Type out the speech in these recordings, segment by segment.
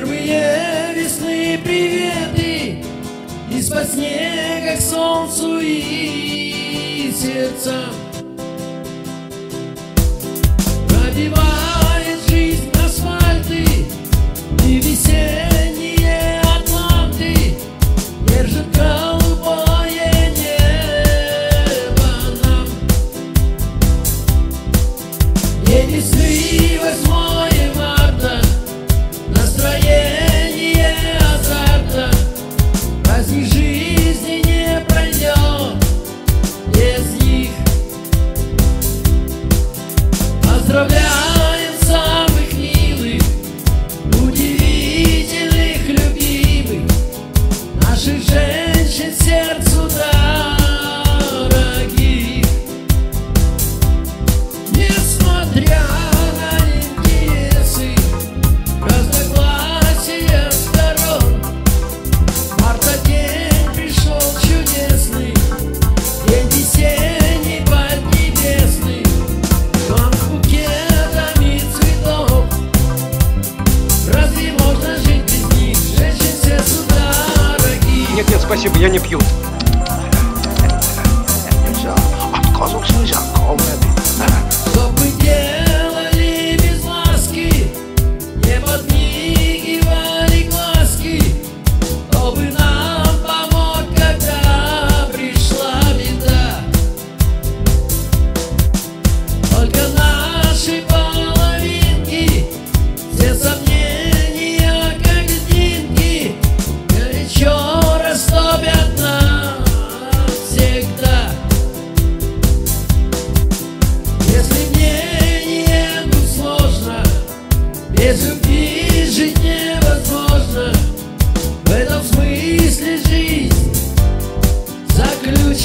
Первые весны приветы Из-под снега к солнцу и сердцам. Пробивай женщин сердцу дай. спасибо, я не пью.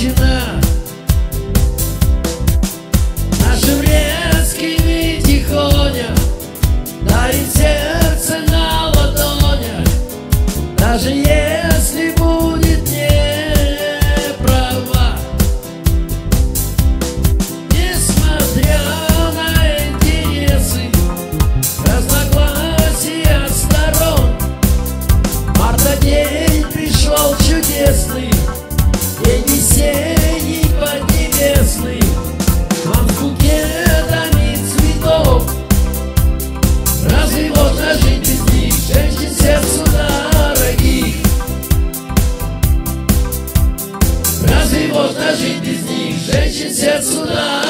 you know жить без них, женщин сердцу на.